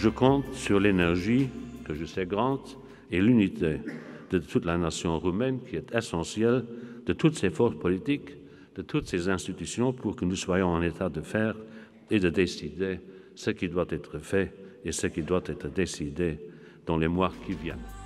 Je compte sur l'énergie, que je sais grande, et l'unité de toute la nation roumaine qui est essentielle, de toutes ses forces politiques, de toutes ses institutions pour que nous soyons en état de faire et de décider ce qui doit être fait et ce qui doit être décidé dans les mois qui viennent.